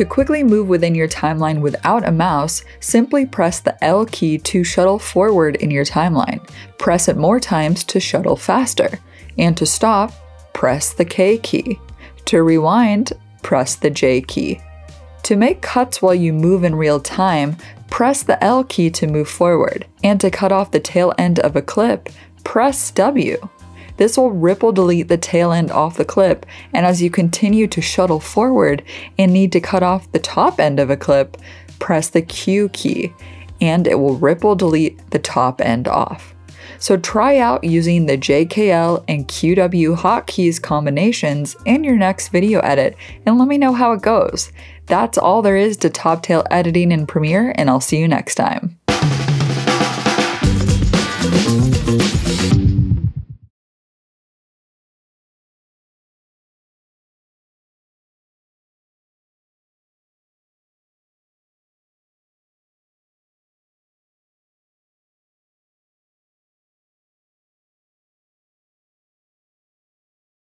To quickly move within your timeline without a mouse, simply press the L key to shuttle forward in your timeline. Press it more times to shuttle faster. And to stop, press the K key. To rewind, press the J key. To make cuts while you move in real time, press the L key to move forward. And to cut off the tail end of a clip, press W. This will ripple delete the tail end off the clip, and as you continue to shuttle forward and need to cut off the top end of a clip, press the Q key, and it will ripple delete the top end off. So try out using the JKL and QW hotkeys combinations in your next video edit and let me know how it goes. That's all there is to top tail editing in Premiere, and I'll see you next time.